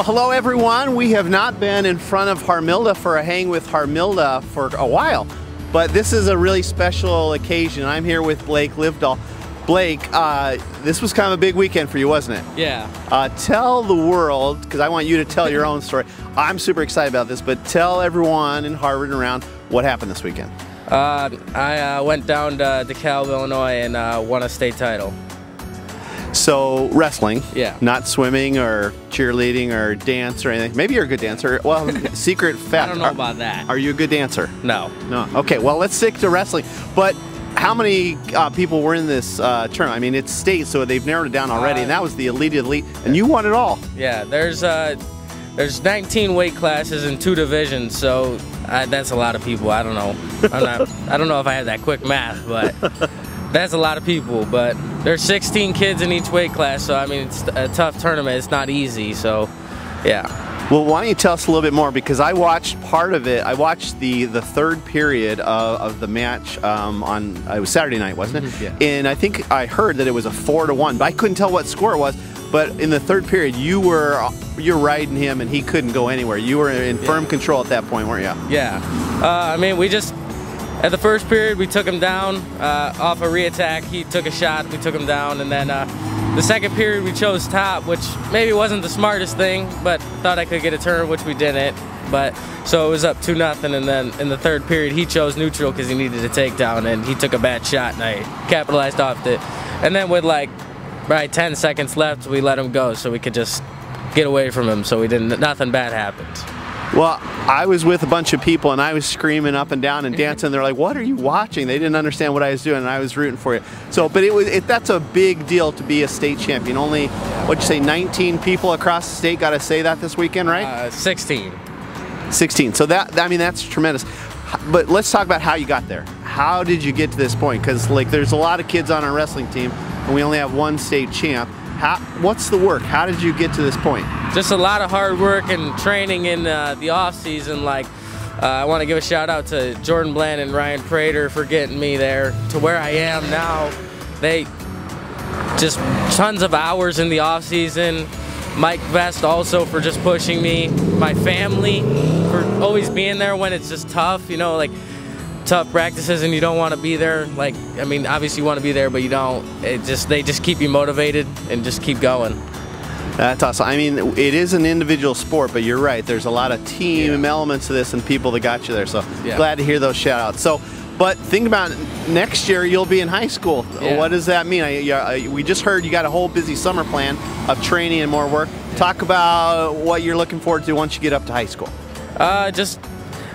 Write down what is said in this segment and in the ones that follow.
Well, hello everyone. We have not been in front of Harmilda for a hang with Harmilda for a while, but this is a really special occasion. I'm here with Blake Livdahl. Blake, uh, this was kind of a big weekend for you, wasn't it? Yeah. Uh, tell the world, because I want you to tell your own story. I'm super excited about this, but tell everyone in Harvard and around what happened this weekend. Uh, I uh, went down to DeKalb, Illinois, and uh, won a state title. So wrestling, Yeah. not swimming or cheerleading or dance or anything. Maybe you're a good dancer. Well, secret fact. I don't know are, about that. Are you a good dancer? No. No. Okay. Well, let's stick to wrestling. But how many uh, people were in this uh, tournament? I mean, it's state, so they've narrowed it down already, Uh, and that was the elite elite, and you won it all. Yeah. There's uh, there's 19 weight classes in two divisions, so I, that's a lot of people. I don't know. I'm not. I don't know if I have that quick math, but that's a lot of people. But there's 16 kids in each weight class, so I mean it's a tough tournament. It's not easy. So, yeah. Well, why don't you tell us a little bit more? Because I watched part of it. I watched the the third period of, of the match um, on uh, it was Saturday night, wasn't it? Mhm, yeah. And I think I heard that it was a four to one, but I couldn't tell what score it was. But in the third period, you were you're riding him, and he couldn't go anywhere. You were in firm control at that point, weren't you? Yeah. Uh, I mean, we just, at the first period, we took him down uh, off a re-attack. He took a shot, we took him down. And then uh, the second period, we chose top, which maybe wasn't the smartest thing, but thought I could get a turn, which we didn't. But so it was up 2 nothing, and then in the third period, he chose neutral because he needed a takedown, and he took a bad shot, and I capitalized off it. And then with like, right, 10 seconds left, we let him go so we could just get away from him so we didn't, nothing bad happened. Well, I was with a bunch of people and I was screaming up and down and dancing. They're like, "What are you watching?" They didn't understand what I was doing, and I was rooting for you. So, but it was it, that's a big deal to be a state champion. Only what'd you say, 19 people across the state got to say that this weekend, right? Uh, 16. 16. So that I mean that's tremendous. But let's talk about how you got there. How did you get to this point? Because like there's a lot of kids on our wrestling team, and we only have one state champ. How, what's the work? How did you get to this point? just a lot of hard work and training in uh, the off season. Like, uh, I want to give a shout out to Jordan Bland and Ryan Prater for getting me there to where I am now. They just tons of hours in the off season. Mike Vest also for just pushing me. My family for always being there when it's just tough. You know, like tough practices and you don't want to be there. Like, I mean, obviously you want to be there, but you don't. It just they just keep you motivated and just keep going. That's awesome. I mean, it is an individual sport, but you're right. There's a lot of team elements to this and people that got you there. So Yeah. glad to hear those shout outs. So, but think about next year, you'll be in high school. Yeah. What does that mean? I, I- we just heard you got a whole busy summer plan of training and more work. Talk about what you're looking forward to once you get up to high school. Uh, just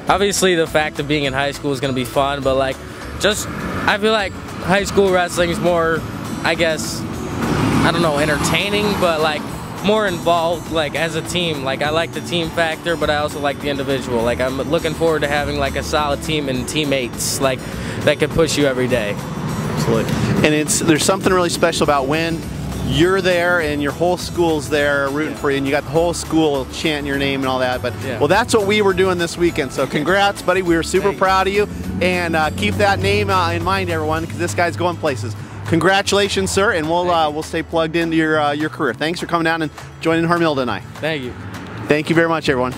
obviously the fact of being in high school is gonna be fun, but like, just I feel like high school wrestling is more, I guess, I don't know, entertaining, but like more involved, like as a team. Like I like the team factor, but I also like the individual. Like I'm looking forward to having like a solid team and teammates like that can push you every day. Absolutely. And it's there's something really special about when you're there and your whole school's there rooting for you, and you got the whole school chanting your name and all that. But Yeah. well, that's what we were doing this weekend. So congrats, buddy. We were super proud of you, and uh, keep that name uh, in mind, everyone, because this guy's going places. Congratulations, sir, and we'll uh, we'll stay plugged into your uh, your career. Thanks for coming down and joining Harmilda and I. Thank you. Thank you very much, everyone.